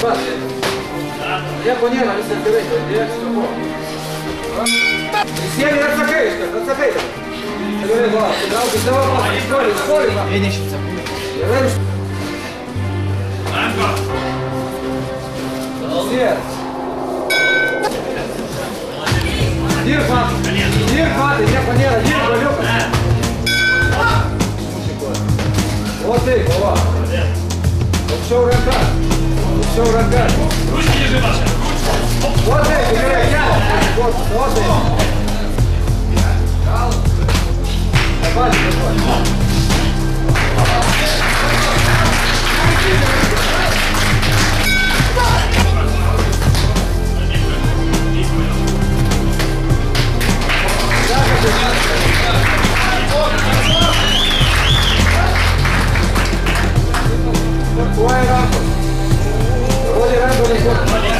Спаси. Я поняла, не сантиметр, я с тобой. Сели на сакаишка, на сакаишка. Я не считаю. Fuera. Voy llegando,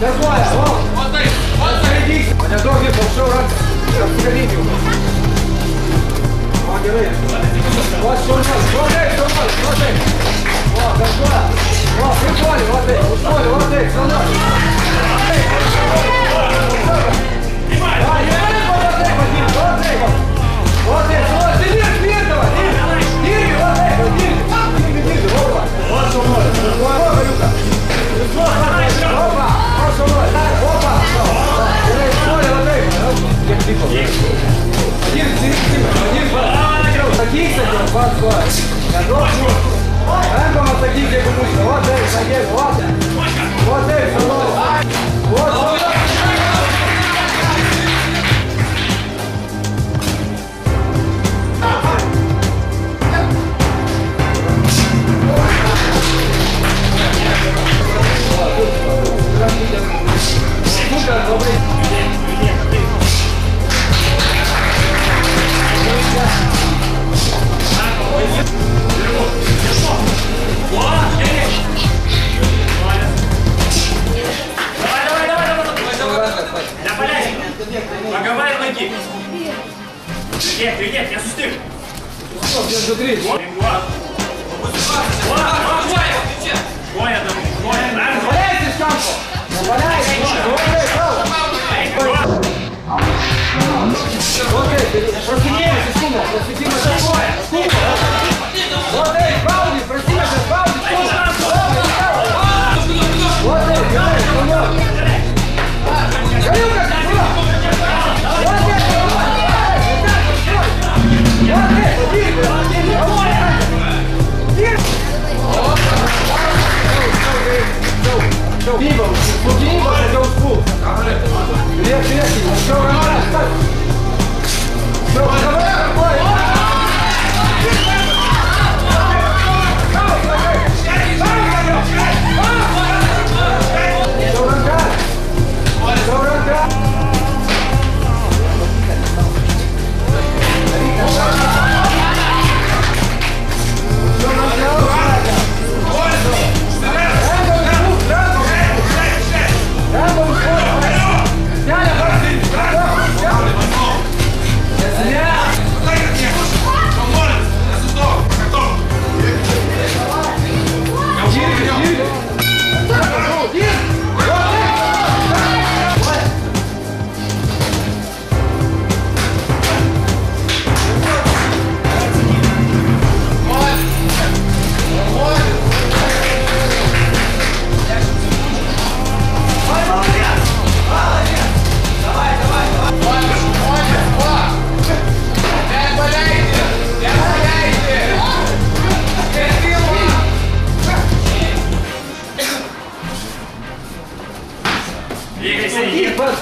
Давай, Вов! Отойди! Подожди, большой раз. Распогодите его. Молодцы. Вот, штурман, смотри, штурман, смотри. Вот, давай. Вот, прикольно, вот, вот, вот, вот, вот, вот, вот, pats va. Neduok mūsų. Rankom atsakyk, jeigu būtų. Va taip, padėk, va. Va taip, savo. Погоди. Нет, ты нет, я сустык. Что, я же три. Вот. Гоя, гоя, гоя. Валяйте, Шампо! Валяйте!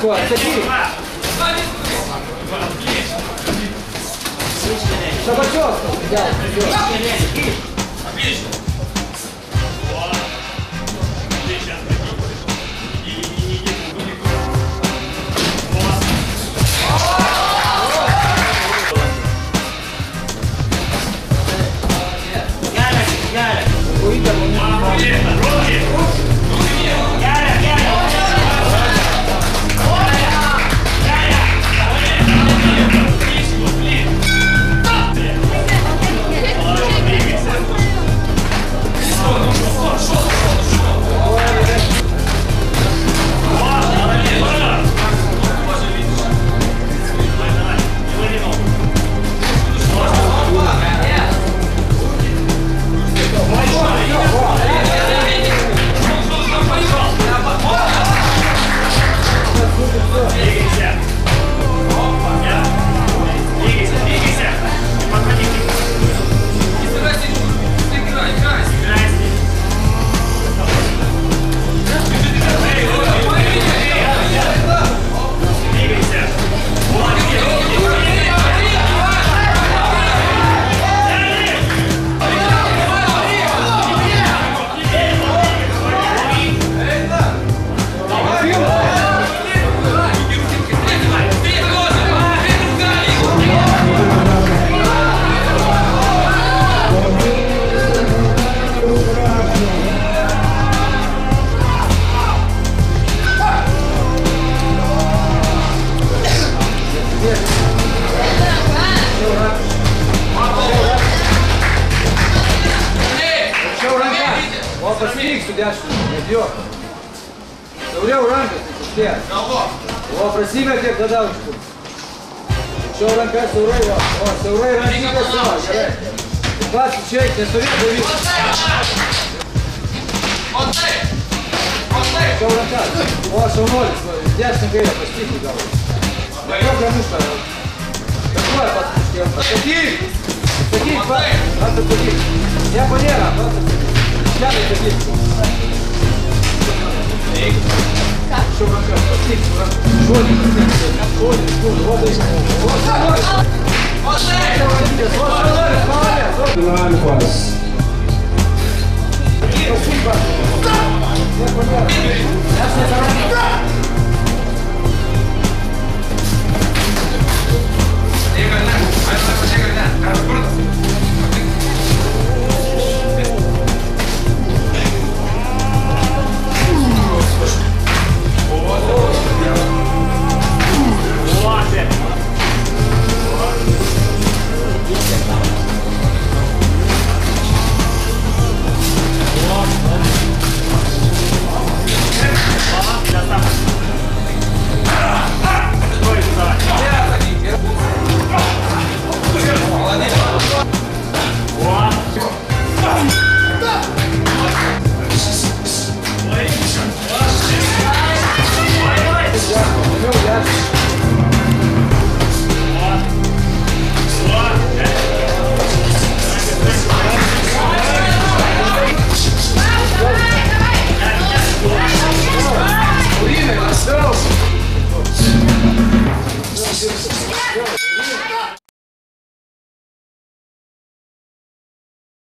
Садись, Баско, садись. Шабачевский взял. Отлично. Судящий, не бьет. Сауре уранка, ты пустец. О, проси меня тебе кладавочку. Ще уранка, сауре, о, не сама, гере. 20 человек, не совет, дави. Ще уранка. О, шауноль, дяшный гейла, посміх не дал. Я кому что? Какое подпусти? Посади! Посади, надо посади. Я Валера, просто я не посади. Olha, olha, olha.